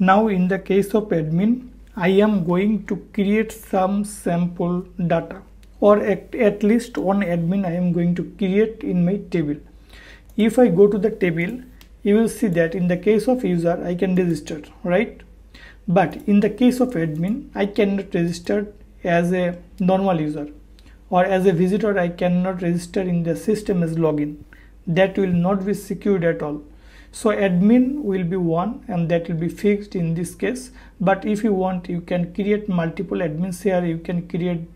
now in the case of admin I am going to create some sample data. Or at, at least one admin I am going to create in my table. If I go to the table you will see that in the case of user I can register right? But in the case of admin I cannot register as a normal user. Or as a visitor I cannot register in the system as login. That will not be secured at all so admin will be one and that will be fixed in this case. But if you want you can create multiple admins here. You can create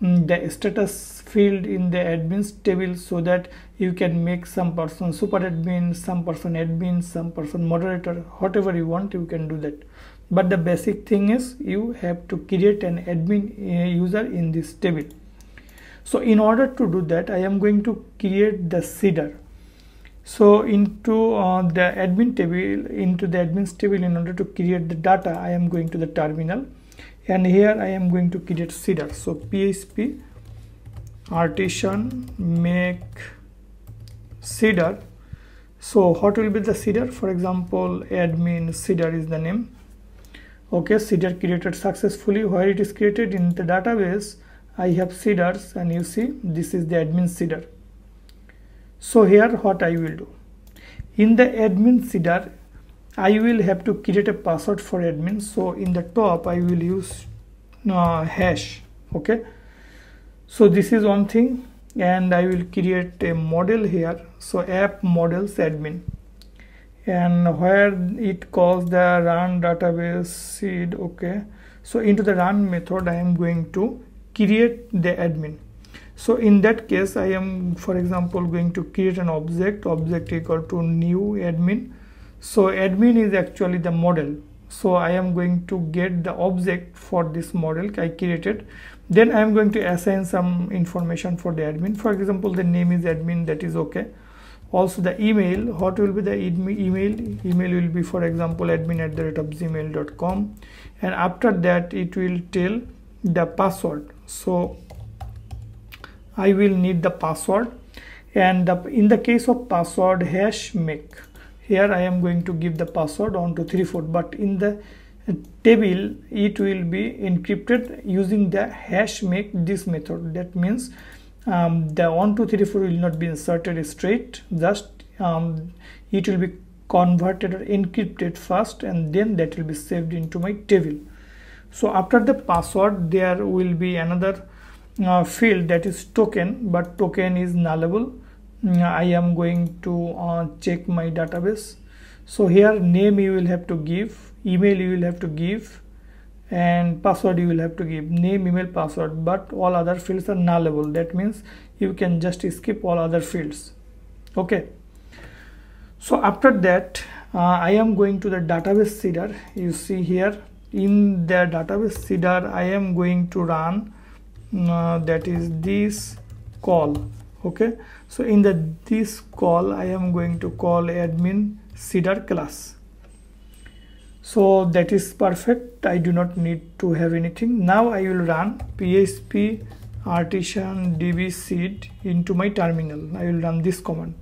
um, the status field in the admins table so that you can make some person super admin some person admin some person moderator whatever you want you can do that. But the basic thing is you have to create an admin uh, user in this table. So in order to do that i am going to create the seeder so into uh, the admin table into the admins table in order to create the data i am going to the terminal. And here i am going to create seeder. So php artisan make seeder. So what will be the seeder? For example admin seeder is the name. Okay seeder created successfully. Where it is created? In the database i have seeders and you see this is the admin seeder so here what I will do. In the admin seeder I will have to create a password for admin. So in the top I will use uh, hash. Okay? So this is one thing. And I will create a model here. So app models admin. And where it calls the run database seed. Okay? So into the run method I am going to create the admin so in that case i am for example going to create an object object equal to new admin. So admin is actually the model. So i am going to get the object for this model i created then i am going to assign some information for the admin. For example the name is admin that is okay. Also the email what will be the email? Email will be for example admin at the rate of gmail.com and after that it will tell the password. So I will need the password. And the, in the case of password hash make here I am going to give the password on to 34 but in the table it will be encrypted using the hash make this method. That means um, the 1234 will not be inserted straight just um, it will be converted or encrypted first and then that will be saved into my table. So after the password there will be another uh, field that is token but token is nullable. Mm, I am going to uh, check my database. So here name you will have to give email you will have to give and password you will have to give. Name email password but all other fields are nullable. That means you can just skip all other fields. Okay. So after that uh, I am going to the database seeder. You see here in the database seeder I am going to run uh, that is this call okay? So in the this call i am going to call admin seeder class. So that is perfect. I do not need to have anything. Now i will run php artisan db seed into my terminal. I will run this command.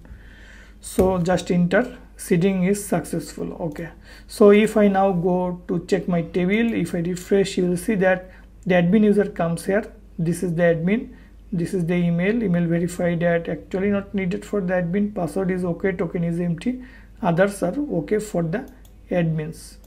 So just enter. Seeding is successful okay? So if i now go to check my table if i refresh you will see that the admin user comes here this is the admin this is the email. Email verified at actually not needed for the admin. Password is okay token is empty. Others are okay for the admins